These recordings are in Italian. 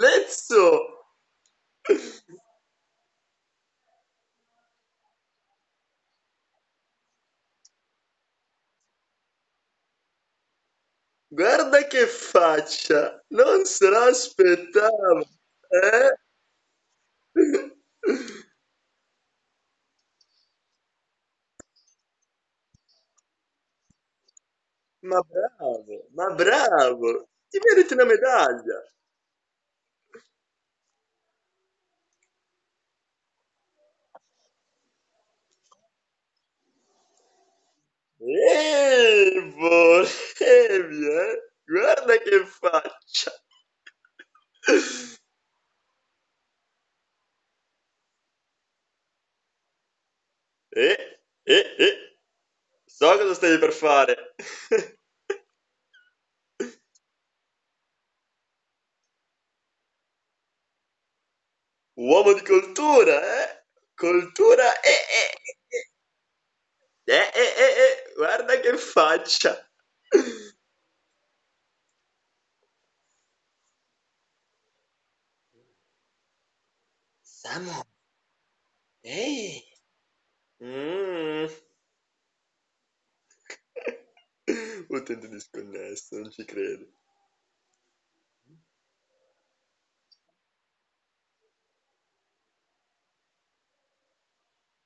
Lezzo! Guarda che faccia! Non se l'aspettava! Eh? Ma bravo, ma bravo! Ti meriti una medaglia! Ehi, volevi, eh? Guarda che faccia! Eh, eh, eh! So cosa stavi per fare! Uomo di cultura, eh? Cultura, eh, eh, eh, eh, eh, eh, eh, guarda che faccia! Samu, ehi! Mm. Utente disconnesso, non ci credo.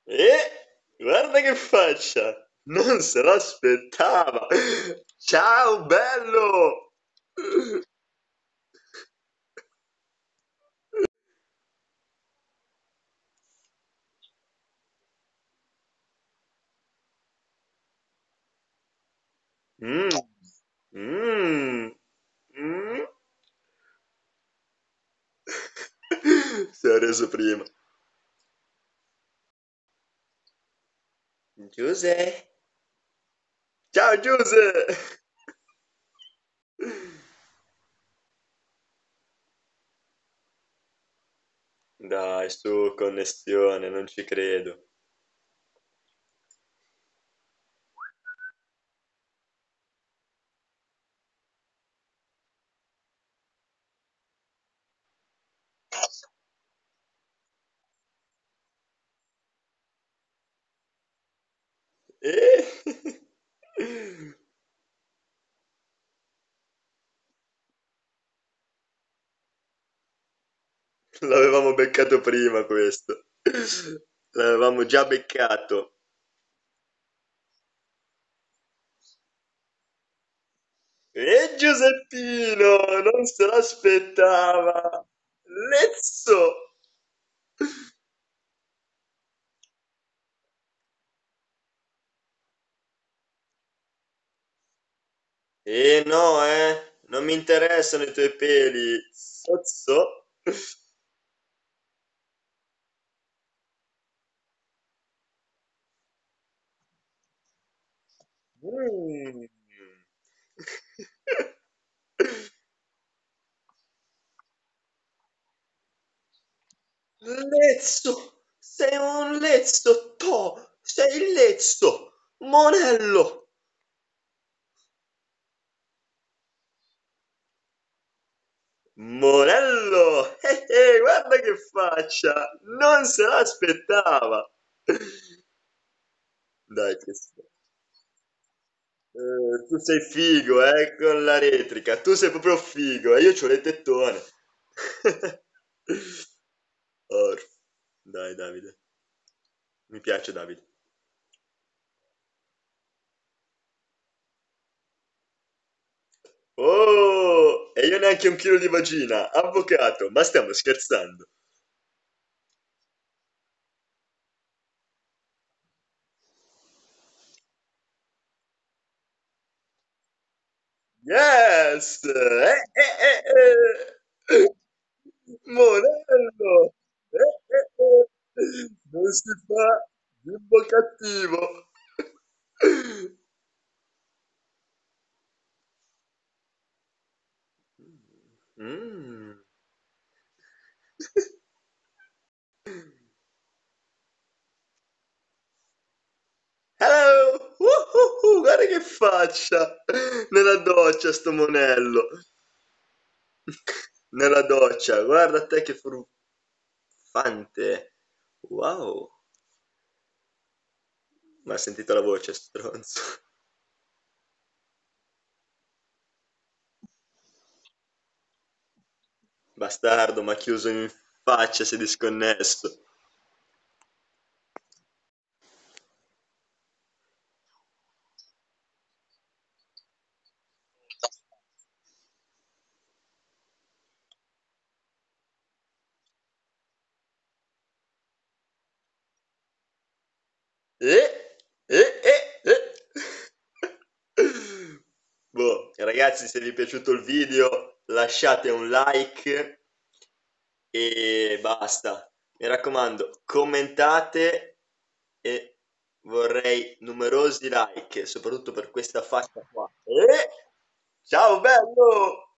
Eh, guarda che faccia! Non se l'aspettava! Ciao, bello! Mm, mm, mm. Si è reso prima. Giuse? Ciao Giuse! Dai, su, connessione, non ci credo. Eh? L'avevamo beccato prima questo. L'avevamo già beccato. E Giuseppino, non se l'aspettava. Lezzo! Eh no, eh, non mi interessano i tuoi peli. Sozzo? Mm. Lezzo! Sei un lezzo, to! Sei il lezzo! Monello! Monello! Eh, eh, guarda che faccia! Non se l'aspettava! Dai, che. Eh, tu sei figo, eh, con la retrica. Tu sei proprio figo, e io c'ho le tettone. Orf. Dai, Davide. Mi piace Davide. Oh, e io neanche un chilo di vagina. Avvocato, ma stiamo scherzando. Yes! Eh, eh, eh, eh. Monello! Eh, eh, eh. Non si fa bimbo cattivo. Mm. Hello! Guarda che faccia! Nella doccia sto monello. nella doccia. Guarda te che furfante. Wow. Ma ha sentito la voce, stronzo. Bastardo, mi ha chiuso in faccia, si è disconnesso. Eh, eh, eh, eh. Boh, ragazzi, se vi è piaciuto il video lasciate un like e basta. Mi raccomando, commentate e vorrei numerosi like, soprattutto per questa faccia qua. Eh? Ciao bello!